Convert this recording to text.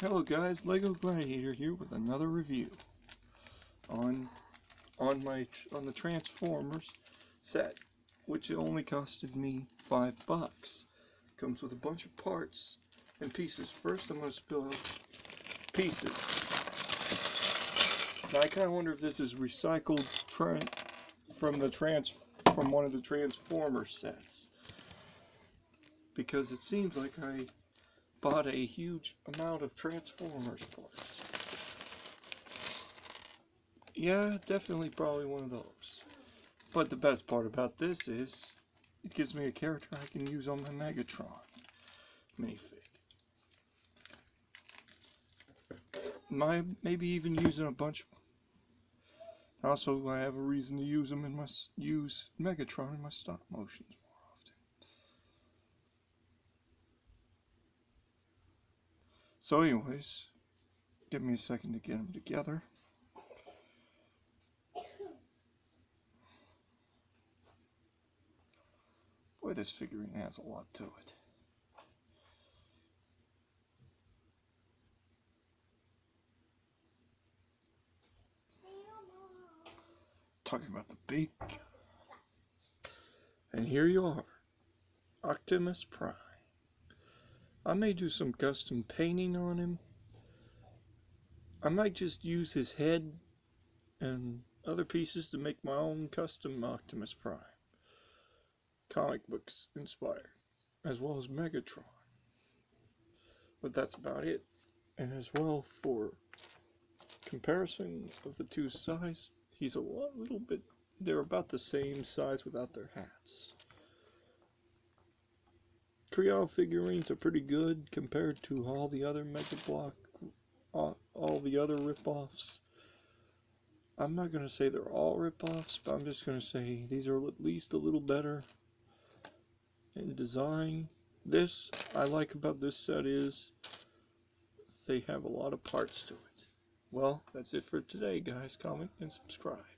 Hello guys, Lego Gladiator here with another review on on my on the Transformers set, which only costed me five bucks. Comes with a bunch of parts and pieces. First, I'm going to spill out pieces. Now, I kind of wonder if this is recycled from the trans from one of the Transformer sets because it seems like I bought a huge amount of Transformers parts. Yeah, definitely probably one of those. But the best part about this is it gives me a character I can use on my Megatron minifig. My, maybe even using a bunch of also I have a reason to use them in my use Megatron in my stop motions. So anyways, give me a second to get them together. Boy, this figurine has a lot to it. Talking about the big And here you are, Optimus Prime. I may do some custom painting on him. I might just use his head and other pieces to make my own custom Optimus Prime. Comic books inspired, as well as Megatron. But that's about it. And as well for comparison of the two size, he's a little bit, they're about the same size without their hats. Kre-O figurines are pretty good compared to all the other Mega Block, all, all the other ripoffs. I'm not going to say they're all ripoffs, but I'm just going to say these are at least a little better in design. This, I like about this set is they have a lot of parts to it. Well, that's it for today, guys. Comment and subscribe.